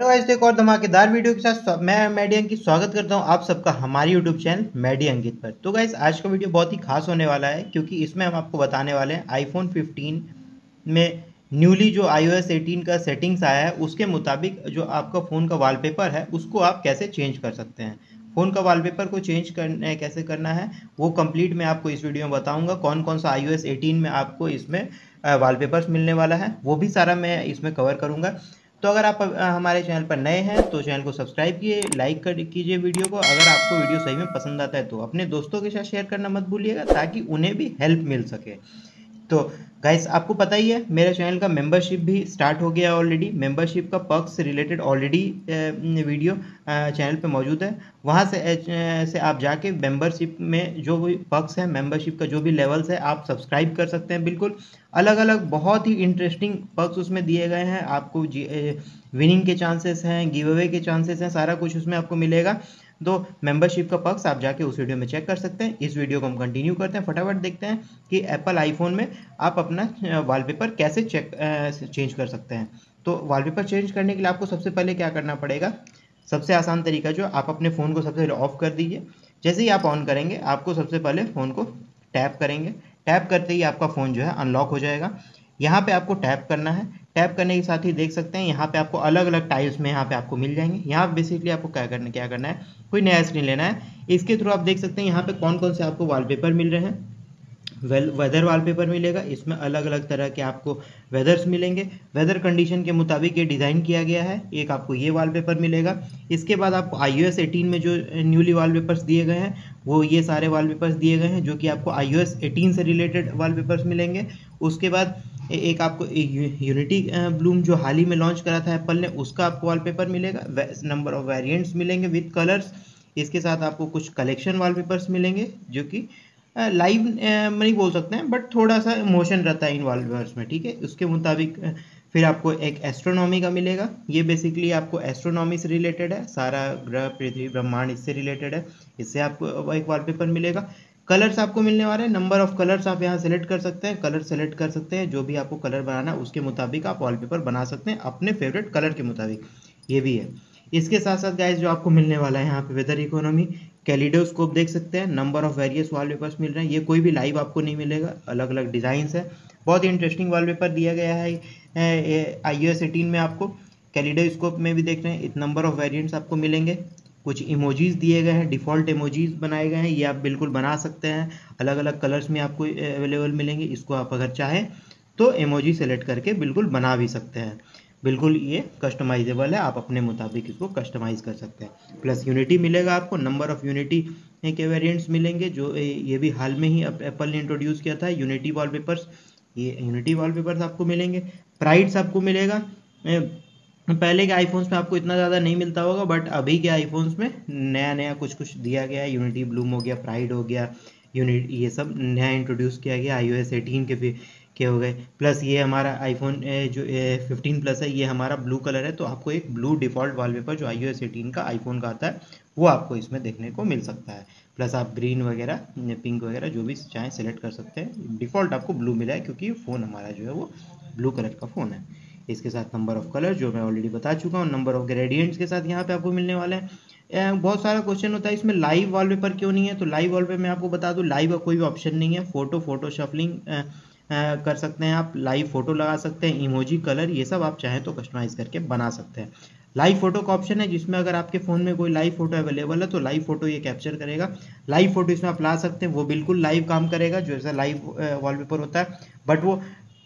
तो आज एक और धमाकेदार वीडियो के साथ मैं मैडी अंकित स्वागत करता हूँ आप सबका हमारे यूट्यूब चैनल मैडी अंकित पर। तो गाइस आज का वीडियो बहुत ही खास होने वाला है, क्योंकि इसमें हम आपको बताने वाले हैं आईफोन 15 में न्यूली जो iOS 18 का सेटिंग्स आया है, उसके मुताबिक जो आपका फ़ोन का वॉलपेपर है, उसको आप कैसे चेंज कर सकते हैं? फ़ोन का वॉलपेपर को चेंज करने, कैसे करना है, वो कंप्लीट मैं आपको इस वीडियो में बताऊँगा कौन कौन सा iOS 18 में आपको इसमें वॉलपेपर्स मिलने वाला है, वो भी सारा मैं इसमें कवर करूँगा। तो अगर आप हमारे चैनल पर नए हैं तो चैनल को सब्सक्राइब किए, लाइक कर कीजिए वीडियो को। अगर आपको वीडियो सही में पसंद आता है तो अपने दोस्तों के साथ शेयर करना मत भूलिएगा, ताकि उन्हें भी हेल्प मिल सके। तो गाइस आपको पता ही है, मेरे चैनल का मेंबरशिप भी स्टार्ट हो गया ऑलरेडी मेंबरशिप का पक्स से रिलेटेड ऑलरेडी वीडियो चैनल पे मौजूद है. वहाँ से से आप जाके मेंबरशिप में जो भी पक्स है मेंबरशिप का जो भी लेवल्स है, आप सब्सक्राइब कर सकते हैं, बिल्कुल. अलग अलग बहुत ही इंटरेस्टिंग पक्स उसमें दिए गए हैं. आपको विनिंग के चांसेस हैं गिव अवे के चांसेस हैं, सारा कुछ उसमें आपको मिलेगा. तो मेंबरशिप का पक्ष आप जाके उस वीडियो में चेक कर सकते हैं। इस वीडियो को हम कंटिन्यू करते हैं, फटाफट देखते हैं कि एप्पल आईफोन में आप अपना वॉलपेपर कैसे चेक चेंज कर सकते हैं। तो वॉलपेपर चेंज करने के लिए आपको सबसे पहले क्या करना पड़ेगा? सबसे आसान तरीका जो, आप अपने फ़ोन को सबसे पहले ऑफ़ कर दीजिए। जैसे ही आप ऑन करेंगे, आपको सबसे पहले फ़ोन को टैप करेंगे। टैप करते ही आपका फ़ोन जो है अनलॉक हो जाएगा। यहाँ पे आपको टैप करना है। टैप करने के साथ ही देख सकते हैं, यहाँ पे आपको अलग अलग टाइप्स में यहाँ पे आपको मिल जाएँगे। यहाँ बेसिकली आपको क्या करना क्या करना है? कोई नया स्क्रीन लेना है। इसके थ्रू आप देख सकते हैं, यहाँ पे कौन कौन से आपको वॉलपेपर मिल रहे हैं। वेल वेदर वॉलपेपर मिलेगा। इसमें अलग अलग तरह के आपको वेदर्स मिलेंगे। वेदर कंडीशन के मुताबिक ये डिज़ाइन किया गया है। एक आपको ये वॉलपेपर मिलेगा। इसके बाद आपको आई ओ 18 में जो न्यूली वॉलपेपर्स दिए गए हैं, वो ये सारे वॉलपेपर्स दिए गए हैं, जो कि आपको आई ओ 18 से रिलेटेड वॉलपेपर्स मिलेंगे। उसके बाद एक आपको यूनिटी ब्लूम जो हाल ही में लॉन्च करा था एप्पल ने, उसका आपको वॉलपेपर मिलेगा। नंबर ऑफ़ वेरिएंट्स मिलेंगे विथ कलर्स इसके साथ आपको कुछ कलेक्शन वॉलपेपर्स मिलेंगे, जो कि लाइव नहीं बोल सकते हैं बट थोड़ा सा इमोशन रहता है इन वॉलपेपर्स में, ठीक है? उसके मुताबिक फिर आपको एक एस्ट्रोनॉमी का मिलेगा। ये बेसिकली आपको एस्ट्रोनॉमी से रिलेटेड है। सारा ग्रह, पृथ्वी, ब्रह्मांड इससे रिलेटेड है। इससे आपको एक वॉलपेपर मिलेगा। कलर्स आपको मिलने वाले हैं। नंबर ऑफ़ कलर्स आप यहाँ सेलेक्ट कर सकते हैं। कलर सेलेक्ट कर सकते हैं। जो भी आपको कलर बनाना है, उसके मुताबिक आप वॉलपेपर बना सकते हैं अपने फेवरेट कलर के मुताबिक। ये भी है। इसके साथ साथ गाइज़ जो आपको मिलने वाला है यहाँ पे वेदर इकोनॉमी कैलिडोस्कोप देख सकते हैं। नंबर ऑफ़ वेरियस वॉलपेपर्स मिल रहे हैं। ये कोई भी लाइव आपको नहीं मिलेगा। अलग अलग डिज़ाइंस है। बहुत ही इंटरेस्टिंग वॉलपेपर दिया गया है आई एटीन में आपको। कैलिडोस्कोप में भी देख रहे हैं। नंबर ऑफ़ वेरियंट्स आपको मिलेंगे। कुछ इमोजीज दिए गए हैं डिफ़ॉल्ट इमोजीज बनाए गए हैं, ये आप बिल्कुल बना सकते हैं। अलग अलग कलर्स में आपको अवेलेबल मिलेंगे, इसको आप अगर चाहें तो इमोजी सेलेक्ट करके बिल्कुल बना भी सकते हैं। बिल्कुल ये कस्टमाइजेबल है, आप अपने मुताबिक इसको कस्टमाइज़ कर सकते हैं। प्लस यूनिटी मिलेगा आपको नंबर ऑफ़ यूनिटी के वेरिएंट्स मिलेंगे, जो ये भी हाल में ही एप्पल ने इंट्रोड्यूस किया था यूनिटी वॉलपेपर्स ये यूनिटी वॉलपेपर्स आपको मिलेंगे प्राइड्स आपको मिलेगा। पहले के आईफोन्स में आपको इतना ज़्यादा नहीं मिलता होगा बट अभी के आईफोन्स में नया नया कुछ कुछ दिया गया है। यूनिटी ब्लूम हो गया प्राइड हो गया यूनिट ये सब नया इंट्रोड्यूस किया गया आई ओ एस एटीन के फिर के हो गए। प्लस ये हमारा आईफोन जो फिफ्टीन प्लस है, ये हमारा ब्लू कलर है तो आपको एक ब्लू डिफ़ॉल्ट वॉलपेपर जो आई ओ एस एटीन का आईफोन का आता है, वो आपको इसमें देखने को मिल सकता है। प्लस आप ग्रीन वगैरह पिंक वगैरह जो भी चाहें सेलेक्ट कर सकते हैं। डिफ़ॉल्ट आपको ब्लू मिला है, क्योंकि फ़ोन हमारा जो है, वो ब्लू कलर का फ़ोन है। इसके साथ नंबर ऑफ़ कलर जो मैं ऑलरेडी बता चुका हूँ नंबर ऑफ़ ग्रेडियंट्स के साथ यहाँ पे आपको मिलने वाले हैं। बहुत सारा क्वेश्चन होता है, इसमें लाइव वॉलपेपर क्यों नहीं है? तो लाइव वॉलपेपर मैं आपको बता दूँ लाइव का कोई भी ऑप्शन नहीं है। फ़ोटो फ़ोटो शफलिंग कर सकते हैं आप लाइव फ़ोटो लगा सकते हैं इमोजी कलर ये सब आप चाहें तो कस्टमाइज करके बना सकते हैं। लाइव फ़ोटो का ऑप्शन है, जिसमें अगर आपके फ़ोन में कोई लाइव फ़ोटो अवेलेबल है तो लाइव फ़ोटो ये कैप्चर करेगा। लाइव फ़ोटो इसमें आप ला सकते हैं, वो बिल्कुल लाइव काम करेगा, जो ऐसा लाइव वॉलपेपर होता है। बट वो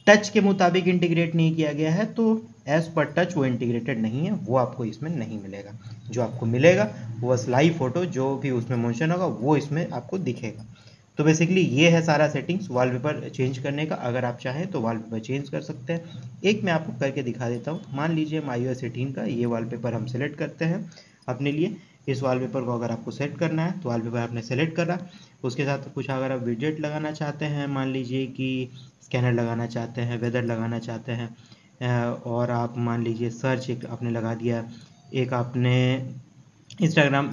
टच के मुताबिक इंटीग्रेट नहीं किया गया है तो एज पर टच वो इंटीग्रेटेड नहीं है, वो आपको इसमें नहीं मिलेगा। जो आपको मिलेगा, वो बस लाइव फ़ोटो जो भी उसमें मोशन होगा, वो इसमें आपको दिखेगा। तो बेसिकली ये है सारा सेटिंग्स वॉलपेपर चेंज करने का। अगर आप चाहें तो वॉलपेपर चेंज कर सकते हैं। एक मैं आपको करके दिखा देता हूँ। मान लीजिए हम आई ओ का ये वॉलपेपर हम सेलेक्ट करते हैं अपने लिए। इस वॉलपेपर को अगर आपको सेट करना है तो वॉलपेपर आपने सेलेक्ट करा उसके साथ कुछ अगर आप विजेट लगाना चाहते हैं मान लीजिए कि स्कैनर लगाना चाहते हैं वेदर लगाना चाहते हैं और आप मान लीजिए सर्च एक आपने लगा दिया एक आपने इंस्टाग्राम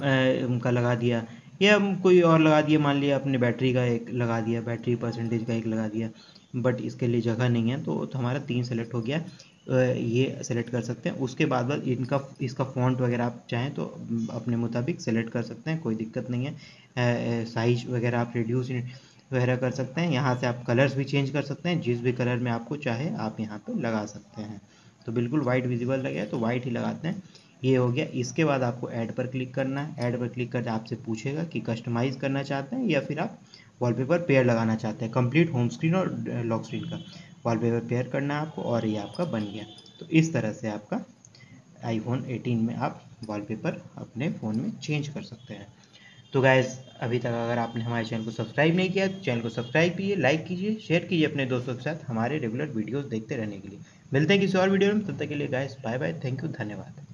का लगा दिया या कोई और लगा दिया मान लिया अपने बैटरी का एक लगा दिया बैटरी परसेंटेज का एक लगा दिया बट इसके लिए जगह नहीं है तो, तो हमारा तीन सेलेक्ट हो गया। ये सेलेक्ट कर सकते हैं। उसके बाद बाद इनका, इसका फॉन्ट वगैरह आप चाहें तो अपने मुताबिक सेलेक्ट कर सकते हैं, कोई दिक्कत नहीं है। साइज़ वगैरह आप रिड्यूस वगैरह कर सकते हैं। यहाँ से आप कलर्स भी चेंज कर सकते हैं। जिस भी कलर में आपको चाहे, आप यहाँ पर लगा सकते हैं। तो बिल्कुल वाइट विजिबल लगे तो वाइट ही लगाते हैं। ये हो गया। इसके बाद आपको ऐड पर क्लिक करना है। ऐड पर क्लिक करके आपसे पूछेगा कि कस्टमाइज करना चाहते हैं या फिर आप वॉलपेपर पेयर लगाना चाहते हैं। कंप्लीट होम स्क्रीन और लॉक स्क्रीन का। वॉलपेपर पेयर करना है आपको और ये आपका बन गया। तो इस तरह से आपका आईफोन 18 में आप वॉलपेपर अपने फ़ोन में चेंज कर सकते हैं। तो गैस अभी तक अगर आपने हमारे चैनल को सब्सक्राइब नहीं किया तो चैनल को सब्सक्राइब कीजिए लाइक कीजिए शेयर कीजिए अपने दोस्तों के साथ हमारे रेगुलर वीडियोस देखते रहने के लिए। मिलते हैं किसी और वीडियो में, तब तक के लिए guys bye bye thank you धन्यवाद।